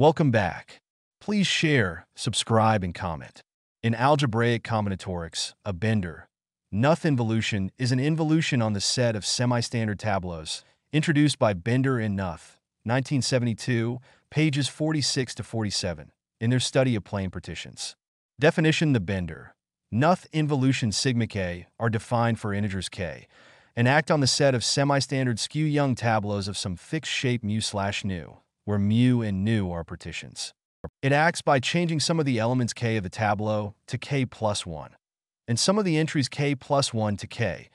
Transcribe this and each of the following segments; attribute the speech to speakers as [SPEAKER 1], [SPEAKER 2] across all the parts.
[SPEAKER 1] Welcome back. Please share, subscribe, and comment. In algebraic combinatorics, a bender, Knuth involution is an involution on the set of semi-standard tableaus, introduced by Bender and Knuth, 1972, pages 46 to 47, in their study of plane partitions. Definition The Bender. Knuth involution sigma k are defined for integers k, and act on the set of semi-standard skew-Young tableaus of some fixed shape mu slash nu, where mu and nu are partitions. It acts by changing some of the elements k of the tableau to k plus 1, and some of the entries k plus 1 to k,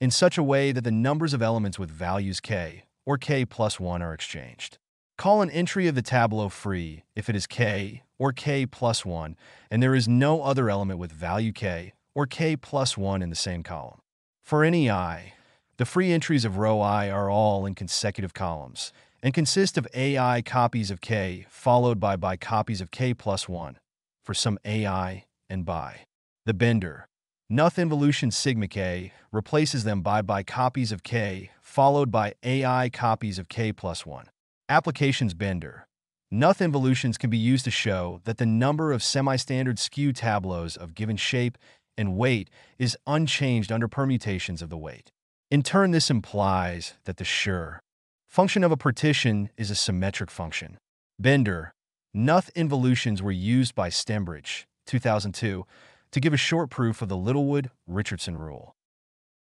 [SPEAKER 1] in such a way that the numbers of elements with values k, or k plus 1 are exchanged. Call an entry of the tableau free if it is k or k plus 1, and there is no other element with value k or k plus 1 in the same column. For any i, the free entries of row i are all in consecutive columns and consist of ai copies of k followed by by copies of k plus 1 for some ai and by. The bender, Knuth involution sigma k replaces them by by copies of k followed by ai copies of k plus 1. Applications bender. Knuth involutions can be used to show that the number of semi-standard skew tableaus of given shape and weight is unchanged under permutations of the weight. In turn, this implies that the Schur function of a partition is a symmetric function. Bender, Knuth involutions were used by Stembridge, 2002, to give a short proof of the Littlewood-Richardson rule.